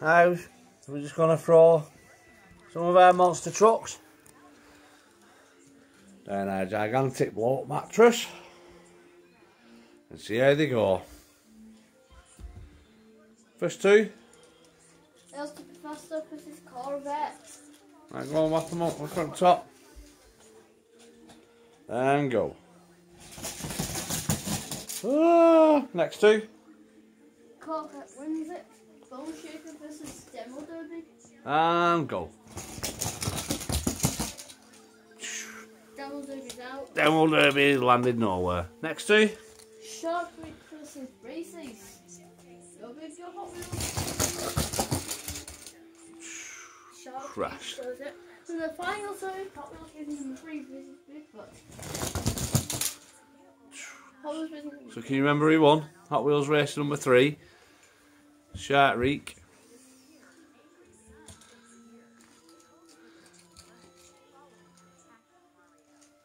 Now, we're just going to throw some of our monster trucks down our gigantic blow mattress and see how they go. First two. Else to be fast up with his Corvette. Right, go on, whap them up, look on top. And go. Ah, next two. Corvette wins it. Bone Shaker versus Demo Derby. And go. Demo Derby's out. Demo Derby landed nowhere. Next two. Shark versus Races. Go big, go Hot Wheels. Shark Week Crash. does the final two, Hot Wheels three versus Bigfoot. Hot Wheels Racing number So can you remember who won? Hot Wheels race number three. Shark Wreak.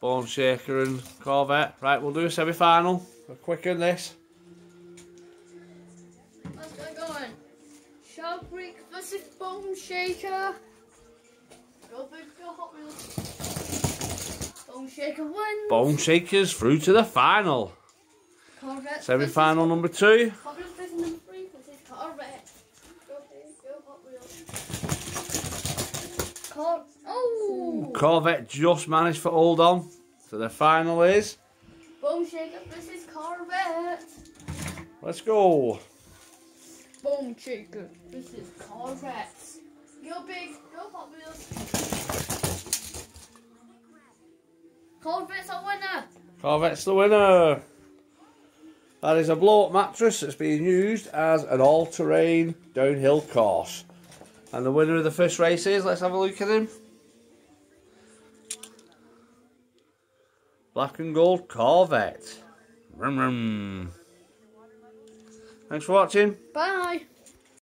Bone Shaker and Corvette. Right, we'll do a semi-final. We're quicker than this. Let's get going. Shark Week versus Bone Shaker. Go big, go Hot Wheels. Bone Shaker wins. Bone Shakers through to the final. Corvette Semi-final number two. Hot Wheels Racing number three versus Corvette. Go big, go Hot Wheels. Oh! Corvette just managed to hold on. So the final is. Boom Shaker versus Corvette. Let's go. Boom Shaker versus Corvette. Go big, go Hot Wheels. Corvette's a winner. Corvette's the winner. That is a blow-up mattress that's being used as an all-terrain downhill course. And the winner of the first race is, let's have a look at him. Black and gold Corvette. Vroom, vroom. Thanks for watching. Bye.